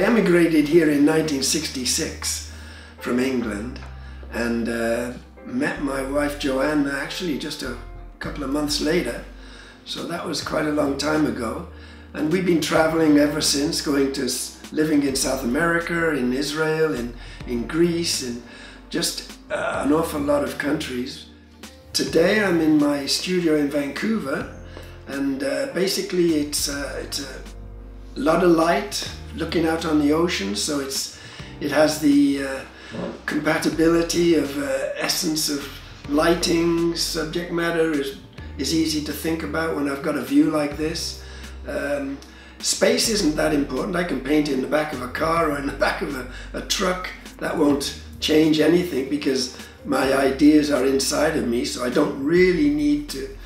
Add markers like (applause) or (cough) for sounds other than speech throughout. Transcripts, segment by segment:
immigrated here in 1966 from England and uh, met my wife Joanne actually just a couple of months later. So that was quite a long time ago. And we've been traveling ever since, going to living in South America, in Israel, in, in Greece, and just uh, an awful lot of countries. Today I'm in my studio in Vancouver and uh, basically it's, uh, it's a lot of light looking out on the ocean so it's it has the uh, compatibility of uh, essence of lighting. Subject matter is is easy to think about when I've got a view like this. Um, space isn't that important. I can paint in the back of a car or in the (laughs) back of a, a truck. That won't change anything because my ideas are inside of me so I don't really need to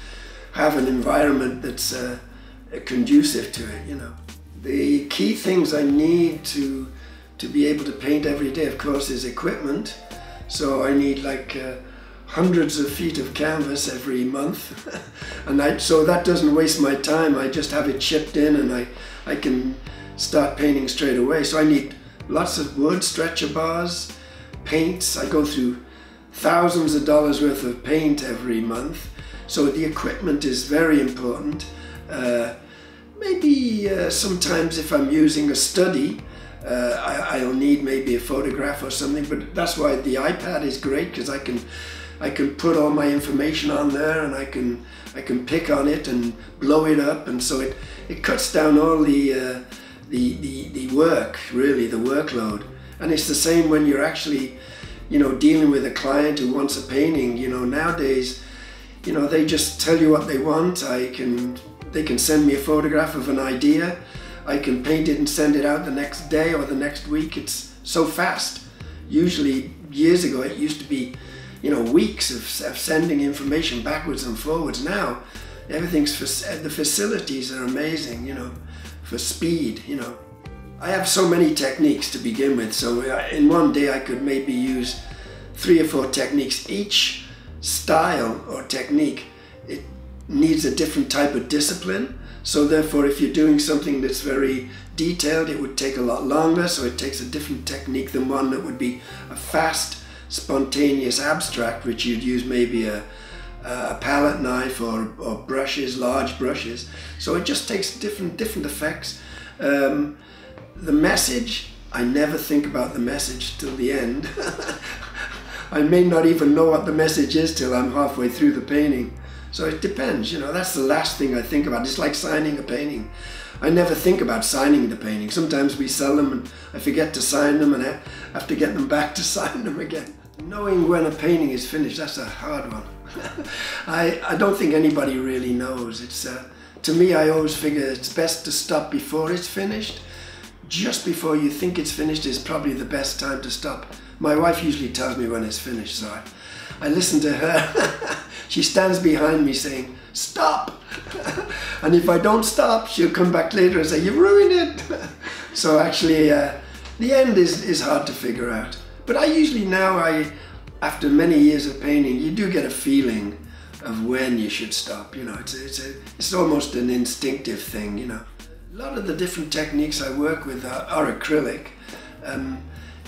have an environment that's uh, conducive to it you know the key things I need to to be able to paint every day of course is equipment. So I need like uh, hundreds of feet of canvas every month. (laughs) And I, so that doesn't waste my time. I just have it chipped in and I I can start painting straight away. So I need lots of wood stretcher bars paints. I go through thousands of dollars worth of paint every month. So the equipment is very important. Uh, maybe uh, sometimes if I'm using a study uh, I, will need maybe a photograph or something but that's why the iPad is great because I can I can put all my information on there and I can I can pick on it and blow it up and so it it cuts down all the uh, the, the the work really the workload. And it's the same when you're actually you know dealing with a client who wants a painting. You know nowadays you know they just tell you what they want. I can they can send me a photograph of an idea I can paint it and send it out the next day or the next week it's so fast usually years ago it used to be you know, weeks of, of sending information backwards and forwards. Now, everything's, for, the facilities are amazing, you know, for speed, you know. I have so many techniques to begin with, so uh, in one day I could maybe use three or four techniques. Each style or technique, it needs a different type of discipline. So therefore, if you're doing something that's very detailed, it would take a lot longer. So it takes a different technique than one that would be a fast spontaneous abstract, which you'd use maybe a, a palette knife or, or brushes, large brushes. So it just takes different, different effects. Um, the message, I never think about the message till the end. (laughs) I may not even know what the message is till I'm halfway through the painting. So it depends, you know, that's the last thing I think about. It's like signing a painting. I never think about signing the painting. Sometimes we sell them and I forget to sign them and I have to get them back to sign them again. Knowing when a painting is finished, that's a hard one. (laughs) I, I don't think anybody really knows. It's uh, To me, I always figure it's best to stop before it's finished. Just before you think it's finished is probably the best time to stop. My wife usually tells me when it's finished, so I, I listen to her. (laughs) she stands behind me saying, stop. (laughs) and if I don't stop, she'll come back later and say, you ruined it. (laughs) so actually, uh, the end is, is hard to figure out. But I usually now, I, after many years of painting, you do get a feeling of when you should stop. You know, it's, it's, a, it's almost an instinctive thing, you know. A lot of the different techniques I work with are, are acrylic. Um,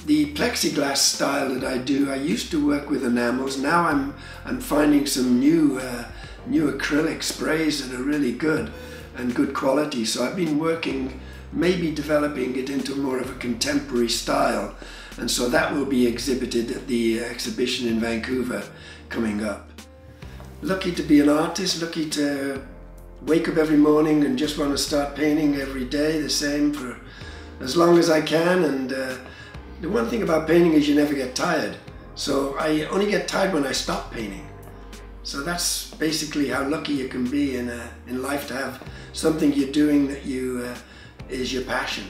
the plexiglass style that I do, I used to work with enamels. Now I'm, I'm finding some new, uh, new acrylic sprays that are really good and good quality. So I've been working, maybe developing it into more of a contemporary style. And so that will be exhibited at the exhibition in Vancouver coming up. Lucky to be an artist, lucky to wake up every morning and just want to start painting every day the same for as long as I can. And uh, the one thing about painting is you never get tired. So I only get tired when I stop painting. So that's basically how lucky you can be in, uh, in life to have something you're doing that you uh, is your passion.